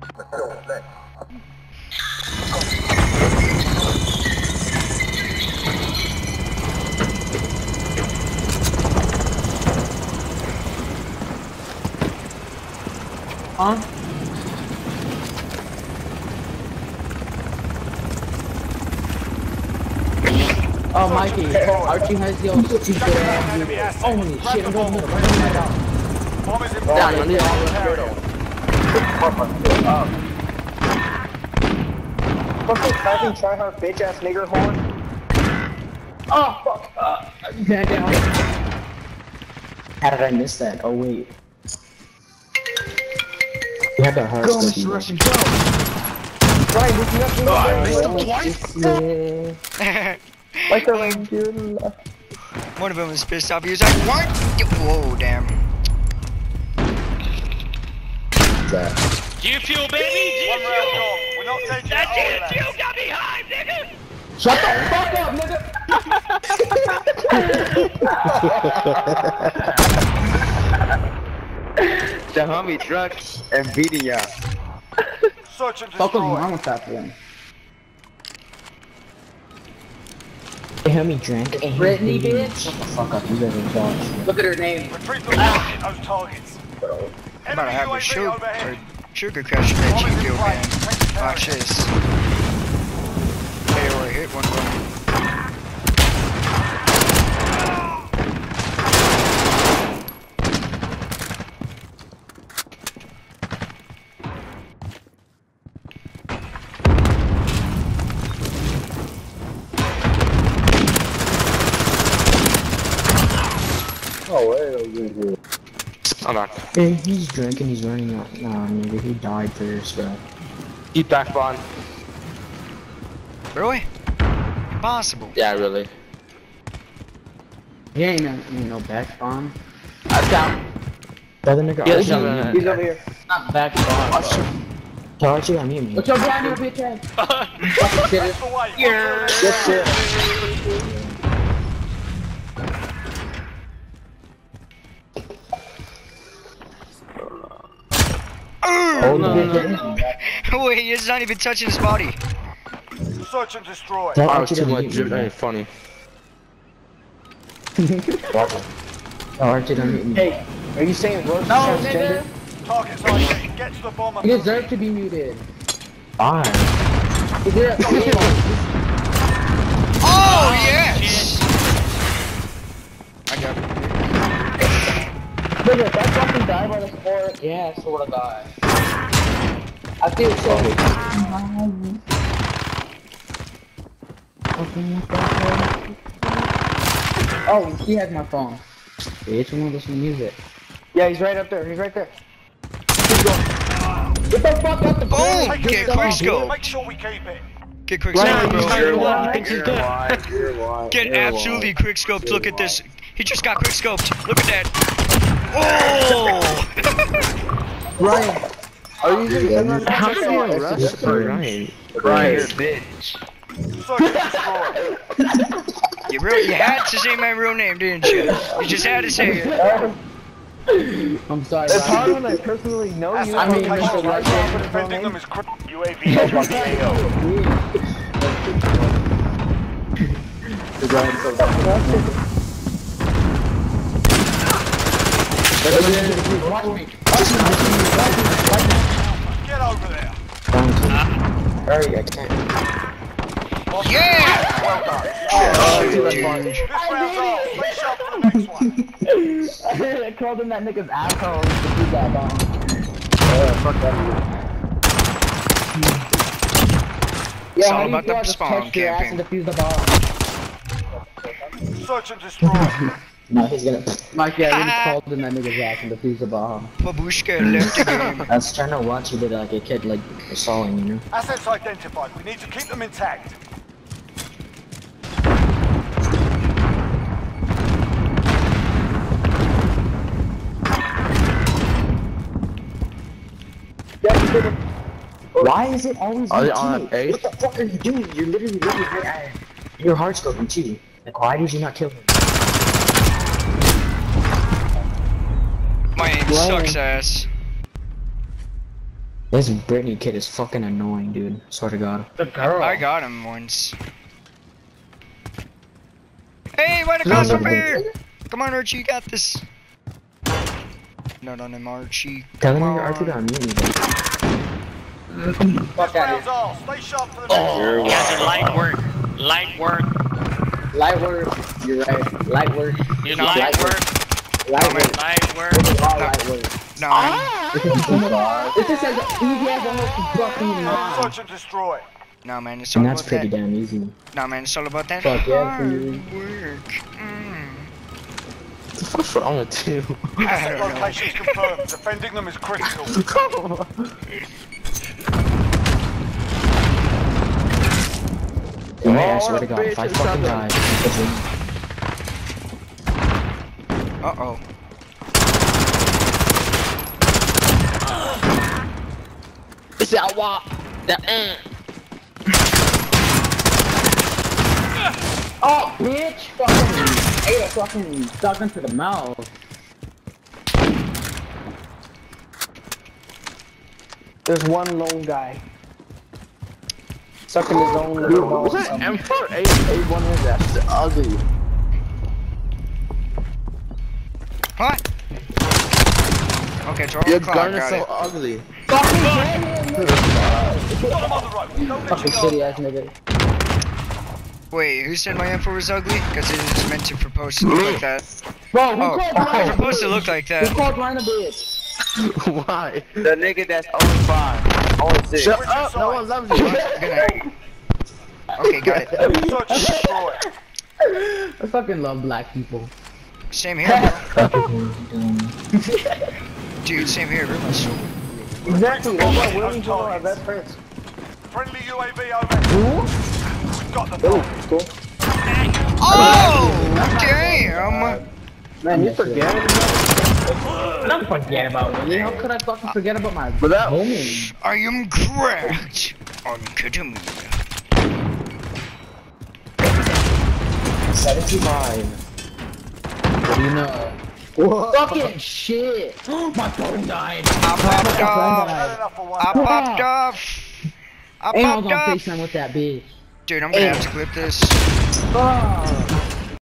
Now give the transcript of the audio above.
Huh? Oh, Mikey, Archie has the old stupid ass Enemy dude. asset. Holy shit, I'm going middle, right in. Bomb is Down, on the Carrier. Fucking typing tryhard bitch ass nigger horn. Oh, fuck. Uh, man down. How did I miss that? Oh, wait. You had that hard Go, Mr. Russian, go! Right, he's nothing Oh, I missed do. him twice. Yeah. Like a reindeer. One of them was pissed off. He was like, "What? Whoa, damn!" That. G fuel, baby! One G-Fuel! We're not dead yet. That G fuel got me high, nigga! Shut the fuck up, nigga! The homie truck and beating ya. Search and Fuck was destroy. wrong with that thing? Hey, homie drank. Hey, Brittany, bitch. Shut the fuck up, you guys are dogs. Look at her name. Retreat to target those targets. I'm about to Enemy have a sugar, overhead. or sugar crush in that Bomb G is in fuel, play. man. Watch this. Hey, or hit one of them. Hold on. Hey, he's drinking, he's running out. Nah, nigga, he died first, bro. Keep back spawn. Really? Possible. Yeah, really. He ain't no, ain't no back spawn. That's down. The other nigga, Yes, Archie, I'm, uh, He's over here. not back spawn. Tell Archie I'm me. What's up, behind you, bitch? Fucking shit. That's. Yeah. Good shit. Oh, no, no, no, no. Wait, he's not even touching his body. Search and destroy. Tell I was too to much mute drip. me. That ain't funny. Tell Archie to mute me. Hey, are you saying Roach is No, transgender? nigga. Target's ID. Get to the bomb You deserve to be muted. Fine. Is there a Oh, yes! I got it. Nigga, if I fucking die by the sport. Yeah, so would I die. I feel so. Oh, he has my phone. Bitch, you want to listen to music? Yeah, he's right up there. He's right there. Get the fuck up the Oh, Take get it, quick scope. Make sure we keep it. Get quick scope, he's bro. tired of You're one. lying, Thinks he's you're good. lying, you're lying, Get you're absolutely lying. quick scoped. Look at this. He just got quick scoped. Look at that. Oh! Ryan, are you even How did you It's rush just for a- Ryan? Ryan. bitch. Search and destroy. you really, you had to say my real name, didn't you? You just had to say it. I'm sorry, It's hard when I personally know you. I mean, locations Mr. right Russian, now. full Defending them is critical. UAV over the AO. Watch me. Get over there. Hurry, I can't. Yeah! Well done. Oh, dude, dude. This round's off. Let's shot for the next one. I called him that nigga's asshole to do that bomb. Yeah, fuck that. It's Yeah, all how do you about feel? the just spawn your ass camping. and defuse the bomb. Search and destroy. No, he's gonna. Mike, yeah, I really ah. called him that nigga's ass and defuse the bomb. Babushka left the game. I was trying to watch you, but like a kid, like sawing, you know. Assets identified. We need to keep them intact. Why is it always Are you on too? A? What the fuck are you doing? You're literally looking at uh, your hard scoping too. Like, why did you not kill him? My aim Why? sucks ass. This Brittany kid is fucking annoying, dude. Swear to God. The girl. I got him once. Hey, why the cops over here? Come on, Archie, you got this. Not on him, Archie. Tell him Come your R2 to on. me. Fuck out Rounds here. Oh. are. Stay sharp for the next one. You're Guys are light work. Light work. Light work. You're right. Light work. You No, light light work. Light work. Light work. This is all light work. No, man. This is This is as easy as almost fucking nine. Search and destroy. No, man, it's all And that's about pretty that. damn easy. No, man, it's all about that Fuck yeah, hard dude. work. Mm. What's wrong with you? Asset locations confirmed. Defending them is critical. Dude, I swear to God, if I fucking die, Uh-oh. It's that wop. That uh. Oh, bitch! Fucking ate a fucking stuck into the mouth. There's one lone guy. Sucking his own little balls. What M4A1 is that? Ugly. Okay, draw Your a clock, gun is so it. ugly. Got them on the road. Fucking shitty ass nigga. Wait, who said my info was ugly? Because it was meant to propose to look like that. Bro, who Oh, called it's Ryan? supposed to look like Who that. called Ryan a bitch? Why? The nigga that's only five, only six. Shut up. No one loves you. Okay, got it. Search and. I fucking love black people. Same here, bro. Dude, same here, bro. Exactly. That's why Those Williams are our best friends. Friendly UAV over. We've got the oh, target. Oh, damn! Uh, man, you forget about Don't forget about me. How could I fucking forget about my But that homie? I am cracked on ketamine. 75. What do you know? Fucking shit! my phone died! I popped off. Had enough for one. I popped off. I And I was popped on off. FaceTime with that bitch. Dude, I'm gonna have to clip this. Oh,